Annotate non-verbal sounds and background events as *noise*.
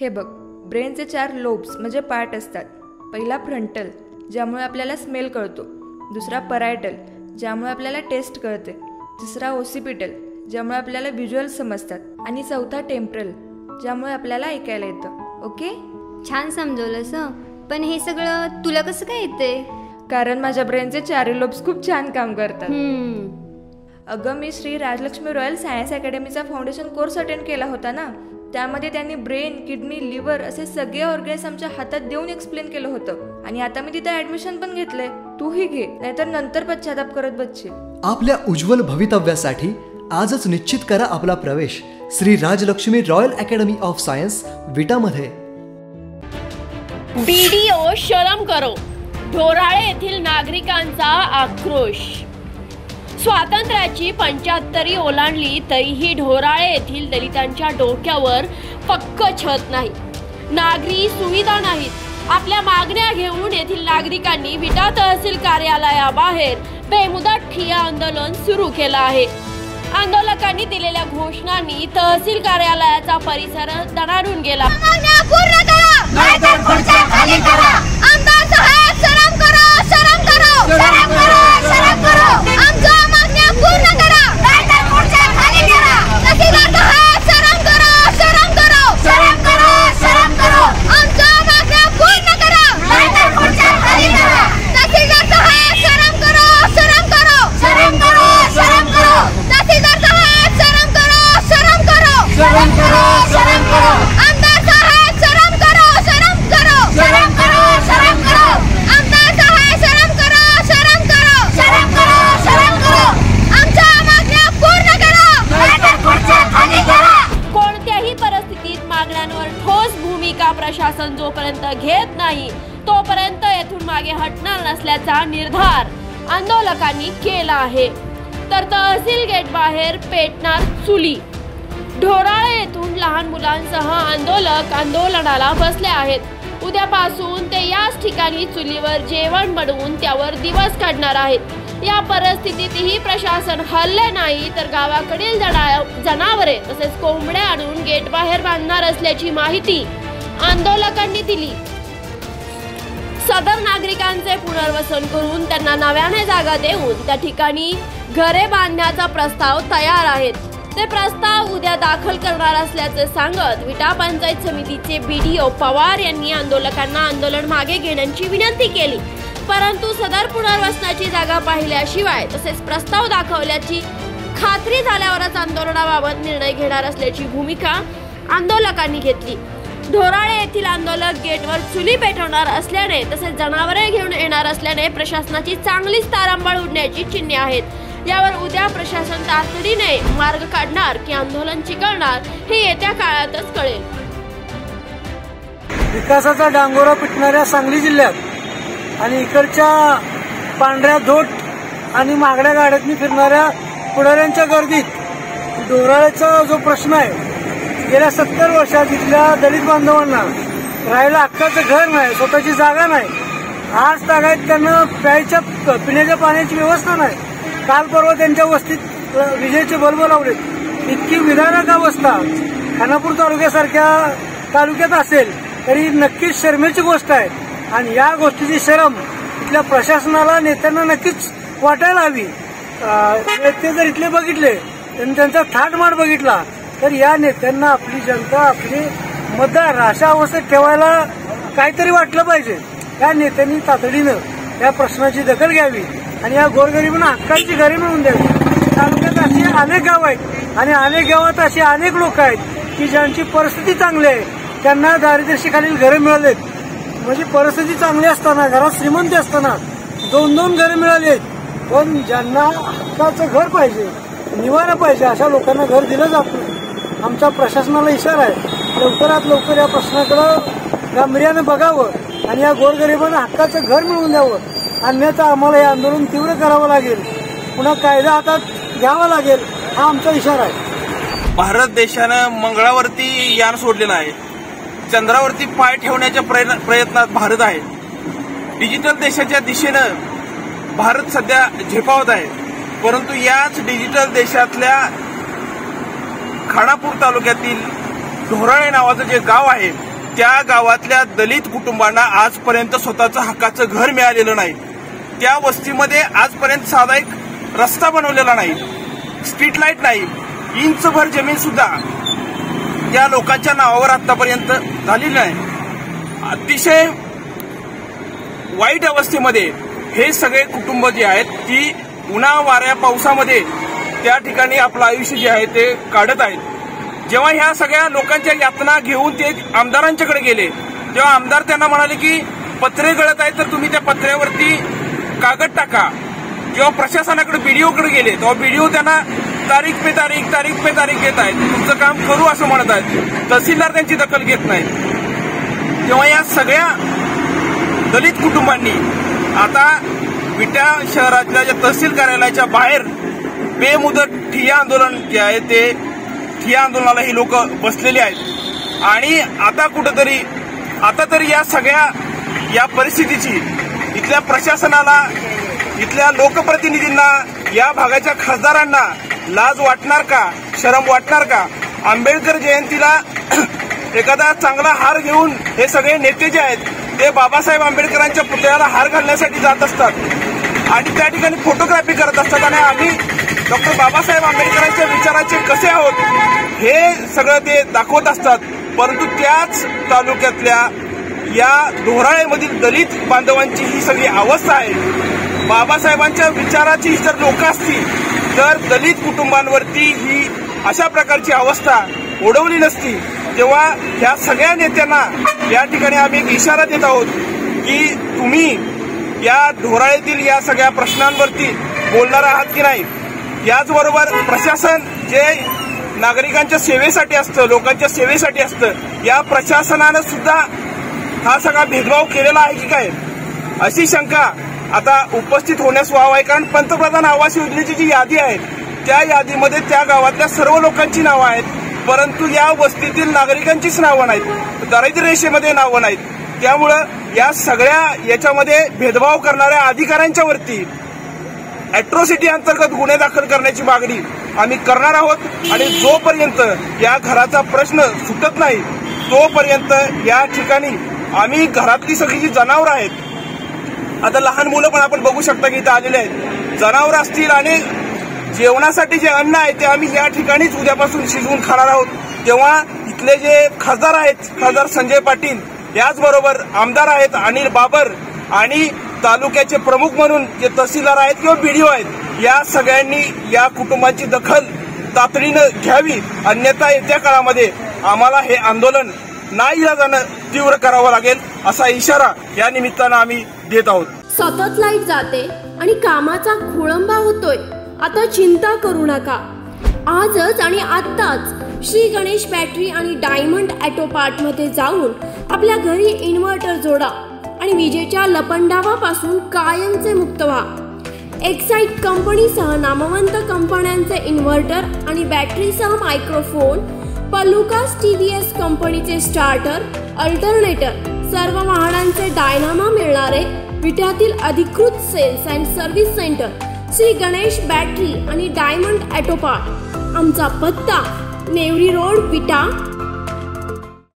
हे बघ ब्रेनचे चार लोब्स म्हणजे पार्ट असतात. पहिला फ्रंटल ज्यामुळे आपल्याला स्मेल कळतो. दुसरा परायटल ज्यामुळे आपल्याला टेस्ट कळते. तिसरा ओसिपिटल ज्यामुळे आपल्याला व्हिज्युअल समजतात. आणि चौथा टेम्परल ज्यामुळे आपल्याला ऐकायला येतं. ओके? छान समजवलंस हं. पण हे सगळं तुला कसं काय येते? कारण माझ्या ब्रेनचे चारही लोब्स खूप छान काम करतात. अगं मी श्री राजलक्ष्मी रॉयल सायन्स अकॅडमीचा फाउंडेशन कोर्स अटेंड केला होता ना? त्यामध्ये त्यांनी ब्रेन किडनी लिव्हर असे सगळे ऑर्गन्स आमच्या हातात देऊन एक्सप्लेन केलं होतं. आणि आता मी तिथे ऍडमिशन पण घेतलंय. तूही घे नाहीतर नंतर पश्चाताप करत बसशील. आपल्या उज्ज्वल भवितव्यासाठी आजच निश्चित करा आपला प्रवेश. Shri Rajlakshmi royal academy of science विटामध्ये. बीडीओ शरम करो. ढोराळे येथील नागरिकांचा आक्रोश. स्वातंत्र्याची पंच्याहत्तरी ओलांडली तरीही ढोराळे येथील दलितांच्या डोक्यावर पक्क छत नाही. नागरी सुविधा नाहीत. आपल्या मागण्या घेऊन येथील नागरिकांनी विटा तहसील कार्यालयाबाहेर बेमुदत ठिया आंदोलन सुरू केलं आहे. आंदोलकांनी दिलेल्या घोषणांनी तहसील कार्यालयाचा परिसर दणाणून गेला. करण्याचा निर्धार आंदोलकांनी केला आहे. तर तहसील गेट बाहेर पेटणार चुली. ढोराळे येथून लहान मुलांसह आंदोलक आंदोलनाला बसले आहेत. उद्यापासून ते याच ठिकाणी चुलीवर जेवण बनवून त्यावर दिवस काढणार आहेत. या परिस्थितीतही प्रशासन हल्ले नाही तर गावाकडील जना जनावरे तसेच कोंबड्या आणून गेट बाहेर बांधणार असल्याची माहिती आंदोलकांनी दिली. सदर नागरिकांचे पुनर्वसन करून त्यांना नव्याने जागा देऊन त्या ठिकाणी घरे बांधण्याचा प्रस्ताव तयार आहेत. ते प्रस्ताव उद्या दाखल करणार असल्याचे सांगत विटा पंचायत समितीचे बीडीओ पवार यांनी आंदोलकांना आंदोलन मागे घेण्याची विनंती केली. परंतु सदर पुनर्वसनाची जागा पाहिल्याशिवाय तसेच प्रस्ताव दाखवल्याची खात्री झाल्यावरच आंदोलनाबाबत निर्णय घेणार असल्याची भूमिका आंदोलकांनी घेतली. ढोराळे येथील आंदोलक गेटवर चुली पेटवणार असल्याने तसेच जनावरे घेऊन येणार असल्याने प्रशासनाची चांगलीच तारांबळ उडण्याची चिन्हे आहेत. यावर उद्या प्रशासन तातडीने मार्ग काढणार की आंदोलन चिकळणार हे येत्या काळातच कळेल. विकासाचा डांगोरा पिटणाऱ्या सांगली जिल्ह्यात आणि इकडच्या पांढऱ्या धोट आणि महागड्या गाड्यातनी फिरणाऱ्या पुढाऱ्यांच्या गर्दीत डोराळ्याचा जो प्रश्न आहे गेल्या सत्तर वर्षात इथल्या दलित बांधवांना राहायला हक्काचं घर नाही स्वतःची जागा नाही. आज तागायत त्यांना प्यायच्या पिण्याच्या पाण्याची व्यवस्था नाही. काल परवा त्यांच्या वस्तीत विजेचे बल्ब लावले इतकी विधानक अवस्था. खानापूर तालुक्यासारख्या तालुक्यात असेल तरी नक्कीच शर्मेची गोष्ट आहे. आणि या गोष्टीची शरम इथल्या प्रशासनाला नेत्यांना नक्कीच वाटायला हवी. अ, नेते जर इथले बघितले त्यांनी त्यांचा थाटमाट बघितला तर या नेत्यांना आपली जनता आपली मतदार अशा अवस्थेत ठेवायला काहीतरी वाटलं पाहिजे. या नेत्यांनी तातडीनं या प्रश्नाची दखल घ्यावी आणि या गोरगरिबांना हक्कांची घरे मिळवून द्यावी. तालुक्यात अशी अनेक गाव आहेत आणि अनेक गावात अशी अनेक लोक आहेत की ज्यांची परिस्थिती चांगली आहे. त्यांना दारिद्र्यशीखालील घरे मिळालेत. म्हणजे परिस्थिती चांगली असताना घरात श्रीमंती असताना दोन दोन घरे मिळाली पण ज्यांना हक्काचं घर पाहिजे निवारा पाहिजे अशा लोकांना घर दिलं जात नाही. आमच्या प्रशासनाला इशारा आहे. लवकरात लवकर या प्रश्नाकडं गांभीर्यानं बघावं आणि या गोरगरिबांना हक्काचं घर मिळवून द्यावं. अन्यथा आम्हाला हे आंदोलन तीव्र करावं लागेल. पुन्हा कायदा हातात घ्यावा लागेल हा आमचा इशारा आहे. भारत देशानं मंगळावरती यान सोडलेलं आहे. चंद्रावरती पाय ठेवण्याच्या प्रयत्नात भारत आहे. डिजिटल देशाच्या दिशेनं भारत सध्या झेपावत आहे. परंतु याच डिजिटल देशातल्या खानापूर तालुक्यातील ढोराळे नावाचं जे गाव आहे त्या गावातल्या दलित कुटुंबांना आजपर्यंत स्वतःचं हक्काचं घर मिळालेलं नाही. त्या वस्तीमध्ये आजपर्यंत साधा एक रस्ता बनवलेला नाही. स्ट्रीट लाइट नाही. इंचभर जमीन सुद्धा त्या लोकांच्या नावावर आतापर्यंत झालेली नाही. अतिशय वाईट अवस्थेमध्ये हे सगळे कुटुंब जे आहेत ती उन्हा वाऱ्या पावसामध्ये त्या ठिकाणी आपलं आयुष्य जे आहे ते काढत आहेत. जेव्हा ह्या सगळ्या लोकांच्या यातना घेऊन ते आमदारांच्याकडे गेले तेव्हा आमदार त्यांना म्हणाले की पत्रे गळत आहेत तर तुम्ही त्या पत्र्यावरती कागद टाका. जेव्हा प्रशासनाकडे बीडीओकडे गेले तेव्हा बीडीओ त्यांना तारीख पे तारीख तारीख पे तारीख घेत आहेत. तुमचं काम करू असं म्हणत आहेत. तहसीलदार त्यांची दखल घेत नाहीत. तेव्हा या सगळ्या दलित कुटुंबांनी आता विटा शहरातल्या ज्या तहसील कार्यालयाच्या बाहेर बेमुदत ठिय्या आंदोलन जे आहे ते ठिय्या आंदोलनाला ही लोक बसलेली आहेत. आणि आता कुठंतरी आता तरी या सगळ्या या परिस्थितीची इथल्या प्रशासनाला इथल्या लोकप्रतिनिधींना या भागाच्या खासदारांना लाज वाटणार का शरम वाटणार का? आंबेडकर जयंतीला *clears throat* एखादा चांगला हार घेऊन हे सगळे नेते जे आहेत ते बाबासाहेब आंबेडकरांच्या पुतळ्याला हार घालण्यासाठी जात असतात. आणि त्या ठिकाणी फोटोग्राफी करत असतात. आणि आम्ही डॉक्टर बाबासाहेब आंबेडकरांच्या विचाराचे कसे आहोत हे सगळं ते दाखवत असतात. परंतु त्याच तालुक्यातल्या या धोराळेमधील दलित बांधवांची ही सगळी अवस्था आहे. बाबासाहेबांच्या विचाराची जर लोक असतील तर दलित कुटुंबांवरती ही अशा प्रकारची अवस्था ओढवली नसती. तेव्हा ह्या सगळ्या नेत्यांना या ठिकाणी आम्ही एक इशारा देत आहोत की तुम्ही या धोराळेतील या सगळ्या प्रश्नांवरती बोलणार आहात की नाही? याचबरोबर प्रशासन जे नागरिकांच्या सेवेसाठी असतं लोकांच्या सेवेसाठी असतं या प्रशासनानं सुद्धा हा सगळा भेदभाव केलेला आहे की काय? अशी शंका आता उपस्थित होण्यास व्हावं आहे कारण पंतप्रधान आवास योजनेची जी यादी आहे त्या यादीमध्ये त्या गावातल्या सर्व लोकांची नावं आहेत परंतु या वस्तीतील नागरिकांचीच नावं नाहीत दारिद्र्य रेषेमध्ये नावं नाहीत. त्यामुळं या सगळ्या याच्यामध्ये भेदभाव करणाऱ्या अधिकाऱ्यांच्या वरती अॅट्रॉसिटी अंतर्गत गुन्हे दाखल करण्याची मागणी आम्ही करणार आहोत. आणि जोपर्यंत या घराचा प्रश्न सुटत नाही तोपर्यंत या ठिकाणी आम्ही घरातली सगळी जी जनावरं आहेत आता लहान मुलं पण आपण बघू शकता की इथं आलेले आहेत. जनावरं असतील आणि जेवणासाठी जे अन्न आहे ते आम्ही या ठिकाणीच उद्यापासून शिजवून खाणार आहोत. तेव्हा इथले जे खासदार आहेत खासदार संजय पाटील याचबरोबर आमदार आहेत अनिल बाबर आणि तालुक्याचे प्रमुख म्हणून जे तहसीलदार आहेत किंवा बीडीओ आहेत या सगळ्यांनी या कुटुंबाची दखल तातडीनं घ्यावी. अन्यथा येत्या काळामध्ये आम्हाला हे आंदोलन नाही जाणं तीव्र करावं लागेल असा इशारा या निमित्तानं आम्ही देत आहोत. सतत लाइट जाते आणि कामाचा खोळंबा होतोय. आता चिंता करू नका. आजच आणि आत्ताच श्री गणेश बॅटरी आणि डायमंड ॲटो मध्ये जाऊन आपल्या घरी इन्व्हर्टर जोडा. आणि विजेच्या लपंडावापासून कायमचे मुक्त व्हा. एक्साईट कंपनीसह नामवंत कंपन्यांचे इन्व्हर्टर आणि बॅटरीसह मायक्रोफोन पलुकास टी व्ही एस कंपनीचे स्टार्टर अल्टरनेटर सर्व वाहनांचे डायनामा मिळणारे विट्यातील अधिकृत sales and service centre Shri Ganesh battery आणि डायमंड ॲटोपार्ट आमचा पत्ता नेवरी रोड विटा